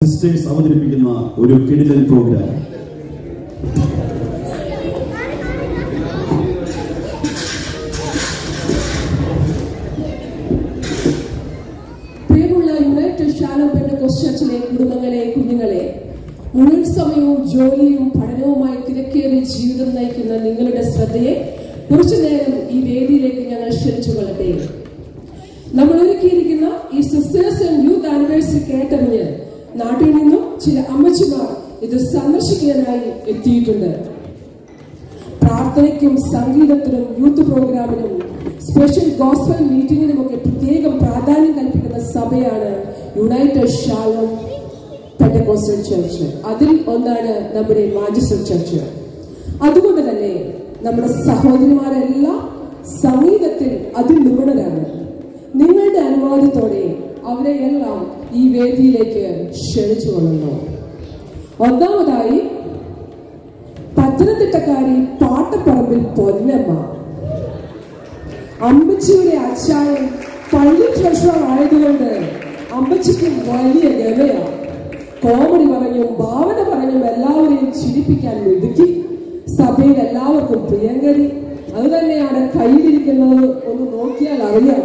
Sisters അവതരിപ്പിക്കുന്ന ഒരു കിടിലൻ പ്രോഗ്രാം യുണൈറ്റഡ് കുടുംബങ്ങളെ കുഞ്ഞുങ്ങളെ സമയവും ജോലിയും പഠനവുമായി തിരക്കേറിയ ജീവിതം നയിക്കുന്ന നിങ്ങളുടെ ശ്രദ്ധയെ നേരം ഈ വേദിയിലേക്ക് ഞങ്ങൾ ക്ഷണിച്ചു കൊള്ളട്ടെ. നമ്മൾ ഒരുക്കിയിരിക്കുന്ന ഈ സിസ്റ്റേഴ്സ് ആൻഡ് യൂത്ത് ആനിവേഴ്സറി കേട്ടറിഞ്ഞ് നാട്ടിൽ നിന്നും ചില അമ്മച്ചിമാർ ഇത് സന്ദർശിക്കാനായി എത്തിയിട്ടുണ്ട്. പ്രാർത്ഥനയ്ക്കും സംഗീതത്തിനും യൂത്ത് പ്രോഗ്രാമിനും സ്പെഷ്യൽ ഗോസ്ബൽ മീറ്റിംഗിനും ഒക്കെ പ്രത്യേകം പ്രാധാന്യം കൽപ്പിക്കുന്ന സഭയാണ് യുണൈറ്റഡ് ഷാലോ പെട്ടകോസ്റ്റൽ ചർച്ച്. അതിൽ ഒന്നാണ് നമ്മുടെ മാജിസ്റ്റർ ചർച്ച്. അതുകൊണ്ട് തന്നെ നമ്മുടെ സഹോദരിമാരെല്ലാം സംഗീതത്തിൽ അതിനിപുണരാണ് നിങ്ങളുടെ അനുവാദത്തോടെ അവരെ എല്ലാം ഈ വേദിയിലേക്ക് ക്ഷണിച്ചു കൊള്ളുന്നു. ഒന്നാമതായി പത്തനംതിട്ടക്കാരി പാട്ടപ്പറമ്പിൽ പൊന്നമ്മ. അമ്മച്ചിയുടെ അച്ചായൻ പള്ളി ട്രഷറർ ആയതുകൊണ്ട് അമ്മച്ചിക്ക് വലിയ ഗവയാണ് കോമഡി പറഞ്ഞും ഭാവന പറഞ്ഞും എല്ലാവരെയും ചിരിപ്പിക്കാൻ മിടുക്കി സഭയിൽ എല്ലാവർക്കും പ്രിയങ്കരി. അത് തന്നെയാണ് കയ്യിലിരിക്കുന്നത് ഒന്ന് നോക്കിയാൽ അറിയാം.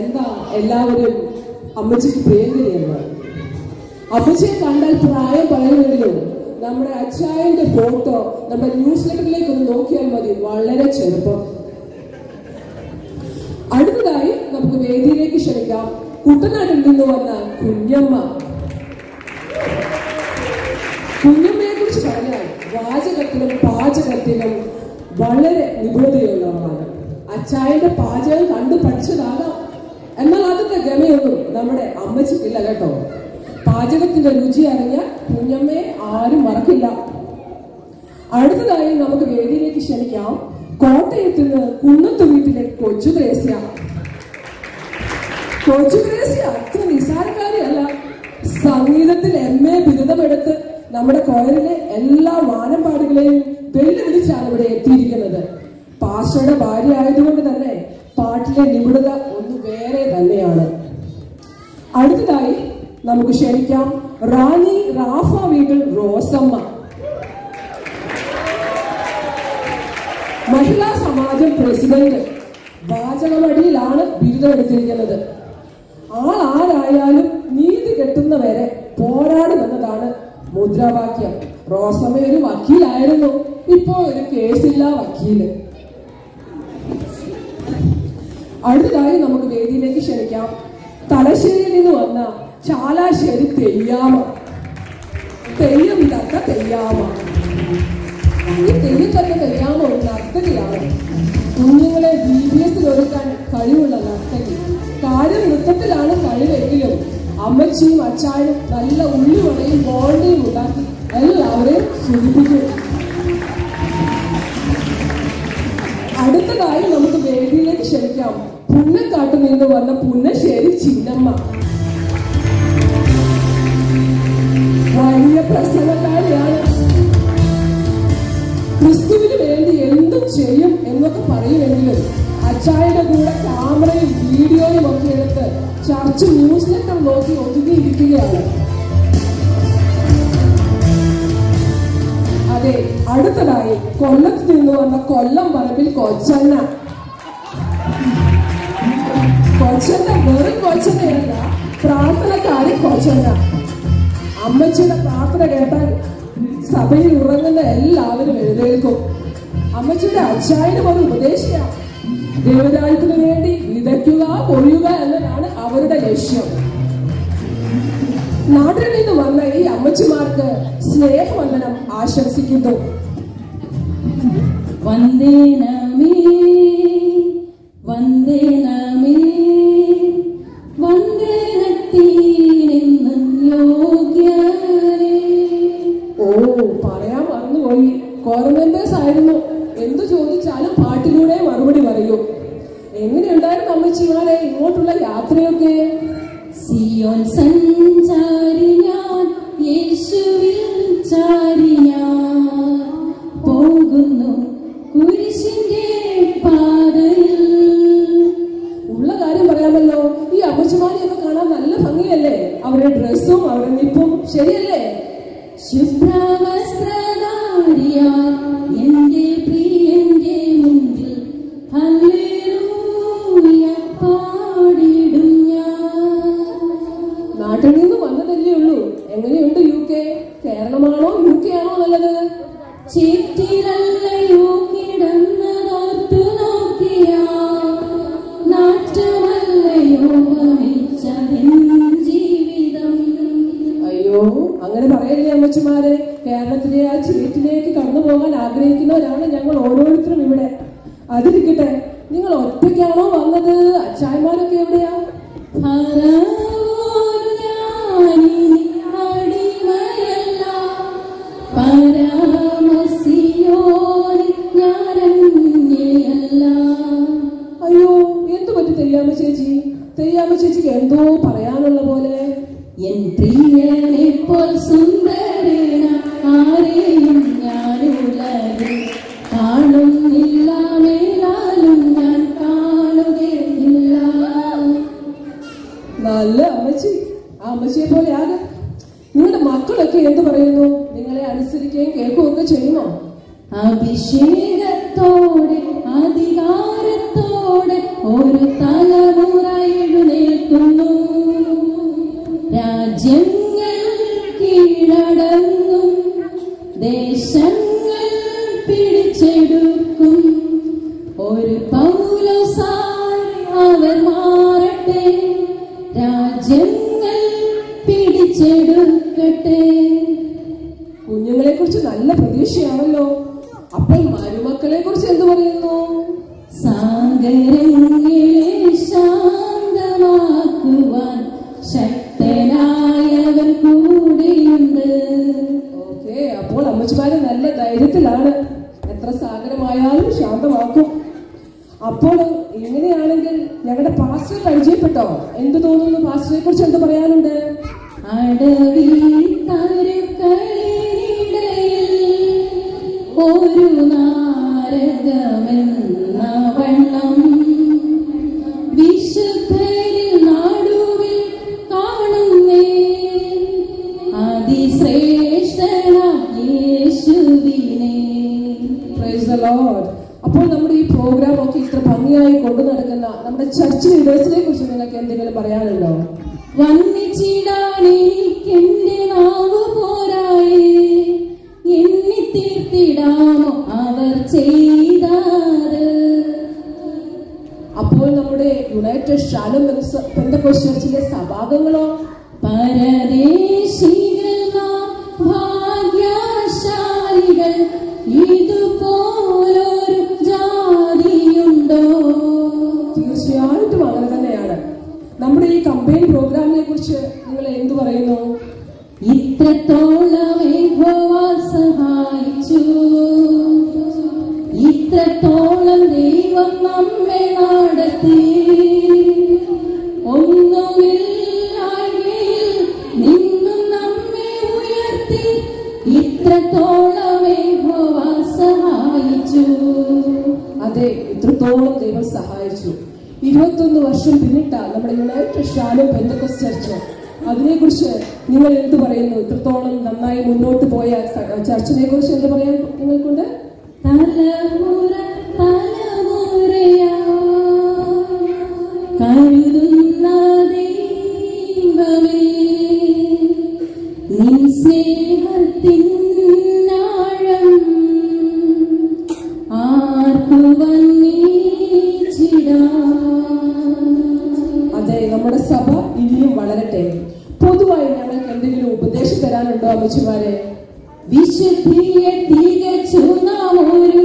എന്താ എല്ലാവരും അമ്മച്ചിക്ക് പ്രിയങ്കരി എന്ന് അമ്മച്ചിയെ കണ്ടാൽ പ്രായം പറയുമെങ്കിലും നമ്മുടെ അച്ചായന്റെ ഫോട്ടോ നമ്മുടെ ന്യൂസ് ലെറ്ററിലേക്ക് ഒന്ന് നോക്കിയാൽ മതി. വളരെ ചെറുപ്പം. അടുത്തതായി നമുക്ക് വേദിയിലേക്ക് ക്ഷണിക്കാം. കുട്ടനാട്ടിൽ നിന്ന് വന്ന കുഞ്ഞമ്മ. കുഞ്ഞമ്മയെ കുറിച്ച് പറഞ്ഞാൽ വാചകത്തിലും പാചകത്തിലും വളരെ നിപുണതയുള്ളവളാണ് അച്ചായന്റെ പാചകം കണ്ടു പഠിച്ചതാകാം. എന്നാൽ അതിന്റെ ഗമയൊന്നും നമ്മുടെ അമ്മച്ചിക്കില്ല കേട്ടോ. പാചകത്തിന്റെ രുചി അറിഞ്ഞ കുഞ്ഞമ്മയെ ആരും മറക്കില്ല. അടുത്തതായി നമുക്ക് വേദിയിലേക്ക് ക്ഷണിക്കാം. കോട്ടയത്ത് നിന്ന് കുന്നത്ത് വീട്ടിലെ കൊച്ചു ത്രേസ്യ. കൊച്ചു ത്രേസ്യ അത്ര നിസാരക്കാരിയല്ല സംഗീതത്തിൽ എം എ ബിരുദമെടുത്ത് നമ്മുടെ കോയലിലെ എല്ലാ വാനമ്പാടുകളെയും വെല്ലുവിളിച്ചാണ് ഇവിടെ എത്തിയിരിക്കുന്നത്. പാഷയുടെ ഭാര്യ ആയതുകൊണ്ട് തന്നെ പാട്ടിലെ നിപുണത അടുത്തതായി നമുക്ക് ക്ഷണിക്കാം റാണി റാഫ വീട്ടിൽ റോസമ്മ. മഹിളാ സമാജം പ്രസിഡന്റ് വാചകമടിയിലാണ് ബിരുദം എടുത്തിരിക്കുന്നത്. ആൾ ആരായാലും നീതി കെട്ടുന്നവരെ പോരാടുമെന്നതാണ് മുദ്രാവാക്യം. റോസമ്മ ഒരു വക്കീലായിരുന്നു. ഇപ്പോ ഒരു കേസില്ല വക്കീൽ. അടുത്തതായി നമുക്ക് വേദിയിലേക്ക് ക്ഷണിക്കാം തലശ്ശേരിയിൽ നിന്ന് വന്ന ചാലാശ്ശേരി തെയ്യാമ തെയ്യം തക്ക തെയ്യാമ ഈ തെയ്യം തക്ക തെയ്യാമ ഒരു നർത്തകിയാണ്. കുഞ്ഞുങ്ങളെ ബി ബി എസിൽ ഒരുക്കാൻ കഴിവുള്ള നർത്തകി. കാര്യം നൃത്തത്തിലാണ് കഴിവെങ്കിലും അമ്മച്ചിയും അച്ചായും നല്ല ഉള്ളിവടയും ബോണ്ടയും ഉണ്ടാക്കി എല്ലാവരെയും സൂചിപ്പിക്കും അടുത്തതായി നമുക്ക് വേദിയിലേക്ക് ക്ഷണിക്കാം. പുന്നക്കാട്ട് നിന്ന് വന്ന പുന്നശ്ശേരി ചിന്നമ്മ. വലിയ പ്രസംഗക്കാരിയാണ് ക്രിസ്തുവിന് വേണ്ടി എന്തും ചെയ്യും എന്നൊക്കെ പറയുമെങ്കിലും അച്ചായുടെ കൂടെ ക്യാമറയും വീഡിയോയും ഒക്കെ എടുത്ത് ചർച്ച് ന്യൂസ് ലെറ്റർ നോക്കി ഒതുങ്ങിയിരിക്കുകയാണ്. അതെ അടുത്തതായി കൊല്ലത്ത് നിന്ന് വന്ന കൊല്ലം പറമ്പിൽ കൊച്ചണ്ണ കൊച്ചണ്ണ വെറും കൊച്ചണ്ണയല്ല പ്രാർത്ഥനക്കാരി കൊച്ചന അമ്മച്ചിയുടെ പ്രാർത്ഥന കേട്ടാൽ സഭയിൽ ഉറങ്ങുന്ന എല്ലാവരും എഴുന്നേൽക്കും. അമ്മച്ചിയുടെ അച്ചായനും ഒരു ഉപദേശിയാണ് ദൈവരാജ്യത്തിന് വേണ്ടി വിതയ്ക്കുക പൊഴിയുക എന്നതാണ് അവരുടെ ലക്ഷ്യം. നാട്ടിൽ നിന്ന് വന്ന ഈ അമ്മച്ചിമാർക്ക് സ്നേഹവന്ദനം ആശംസിക്കുന്നു. വന്ദേനമേ വന്ദേനമേ Remember, so I അമ്മച്ചിമാരെ കേരളത്തിലെ ആ ചേറ്റിലേക്ക് കടന്നു പോകാൻ ആഗ്രഹിക്കുന്നവരാണ് ഞങ്ങൾ ഓരോരുത്തരും ഇവിടെ. അതിരിക്കട്ടെ നിങ്ങൾ ഒറ്റയ്ക്കാണോ വന്നത്? അച്ചായമാരൊക്കെ എവിടെയാ. അയ്യോ എന്തു പറ്റി തെയ്യാമ ചേച്ചി? തെയ്യാമ ചേച്ചിക്ക് എന്തോ പറയാനുള്ള ആരെയും ഞാനുള്ള കാണുന്നില്ല. മാറട്ടെ രാജ്യങ്ങൾ പിടിച്ചെടുക്കട്ടെ. കുഞ്ഞുങ്ങളെ കുറിച്ച് നല്ല പ്രതീക്ഷയാണല്ലോ. അപ്പോൾ മരുമക്കളെ കുറിച്ച് എന്ത് പറയുന്നു? സാഗരങ്ങളെ ശാന്തമാക്കുവാൻ ശക്തനായവൻ കൂടെയുണ്ട്. ഓക്കെ അപ്പോൾ അമ്മച്ചിമാര് നല്ല ധൈര്യത്തിലാണ്. എത്ര സാഗരമായാലും ശാന്തമാക്കും. അപ്പോൾ ഇങ്ങനെയാണെങ്കിൽ ഞങ്ങളുടെ പാസ്റ്റർ പരിചയപ്പെട്ടോ? എന്ത് തോന്നുന്നു പാസ്റ്ററെ കുറിച്ച് എന്ത് പറയാനുണ്ട്? ഒരു നാരകമെന്ന കൊണ്ടു നടക്കുന്ന നമ്മുടെ ചർച്ച് ലീഡേഴ്സിനെ കുറിച്ച് നിങ്ങൾക്ക് എന്തെങ്കിലും പറയാനുണ്ടോ? വന്നിച്ചിടാൻ നാവ് പോരായേ. എണ്ണി തീർത്തിടാമോ അവർ അപ്പോൾ നമ്മുടെ യുണൈറ്റഡ് ഷാലം പെന്തക്കോസ്റ്റ് ചർച്ചിലെ സഭാഗങ്ങളോ പരദേശികൾ ഇത്രത്തോളം സഹായിച്ചു. ഇത്രത്തോളം ദൈവം നമ്മെ നടത്തി. ഒന്നുമില്ലായ്മയിൽ നിന്നും നമ്മെ ഉയർത്തി. ഇത്രത്തോളം സഹായിച്ചു. അതെ ഇത്രത്തോളം ദൈവം സഹായിച്ചു. ഇരുപത്തൊന്ന് വർഷം പിന്നിട്ട നമ്മുടെ യുണൈറ്റഡ് ഷാലോ ബന്ധുക്കസ് ചർച്ച് അതിനെക്കുറിച്ച് നിങ്ങൾ എന്ത് പറയുന്നു? ഇത്രത്തോളം നന്നായി മുന്നോട്ട് പോയ ചർച്ചിനെ കുറിച്ച് എന്ത് പറയാൻ നിങ്ങൾക്കുണ്ട്? അമ്മച്ചിമാരെ വിശുദ്ധിയെ തികച്ചു നാം ഒരുങ്ങി